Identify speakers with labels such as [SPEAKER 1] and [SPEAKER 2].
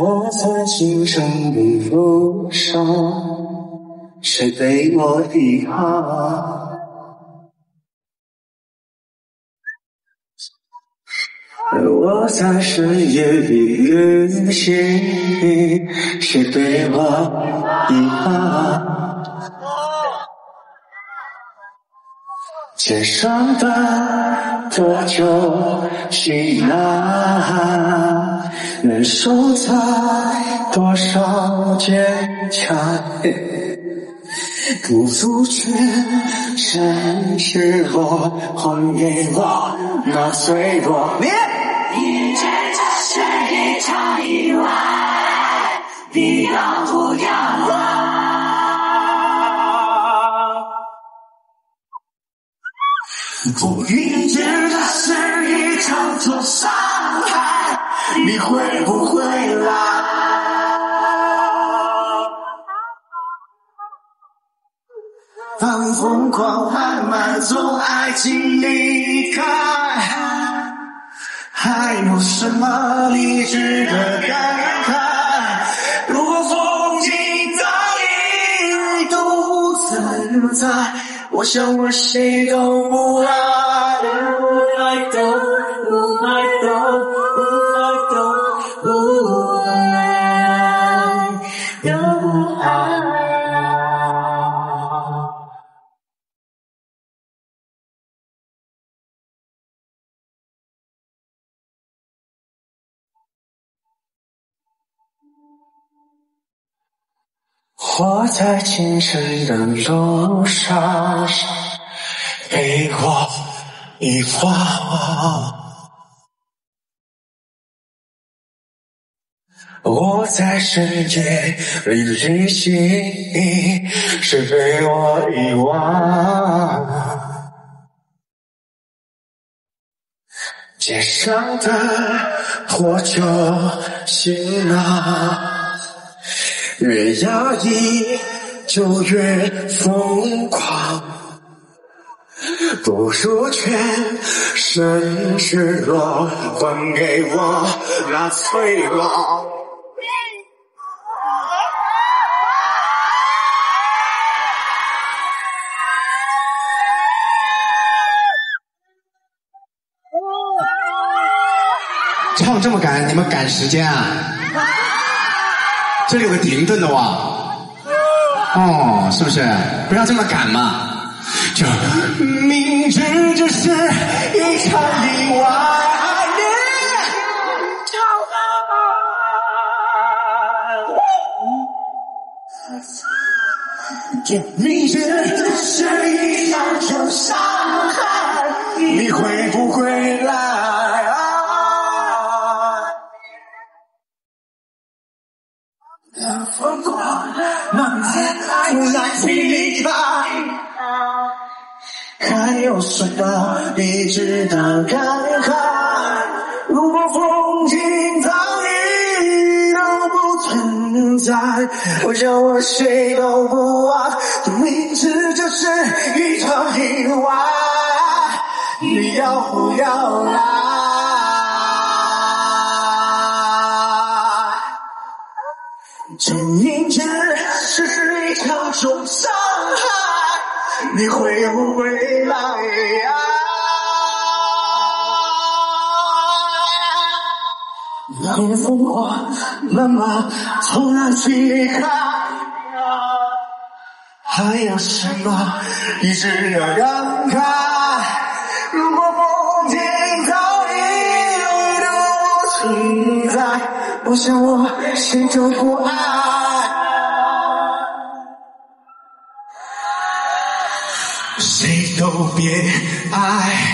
[SPEAKER 1] 我在清晨的路上，谁对我的好？我在深夜里旅行，谁对我的好？肩上的多久行囊，能收藏多少坚强？不足全身赤裸，还给我那脆弱。
[SPEAKER 2] 你一切只是一场意外，你要不要我？不明知这是一场重伤害，你会不会来？当疯狂慢慢从爱情离开，还有什么理智的感慨？如果风景早已独自在，我想我谁都不爱。
[SPEAKER 1] 我在清晨的路上，陪我一往。我在世界里旅行，是被我遗忘？街上的破旧行囊，越压抑就越疯狂，不如全身赤裸，还给我那脆弱。
[SPEAKER 3] 唱这么赶，你们赶时间啊？这里有个停顿的哇。哦，是不是？不要这么赶嘛。就明知这是一场意外。
[SPEAKER 2] 明知这是一场重伤害，你会不会来？疯狂慢慢从爱情离开，还有什么理智的感慨？如果风景早已都不存在，我想我谁都不爱。明知这是一场意外，你要不要来？真明知这是一场重伤害，你会有未来？让疯狂慢慢从爱情离开，还有什么理智的感慨？如果风景早已都不存在，我想我谁都不爱。谁都别爱。